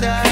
time.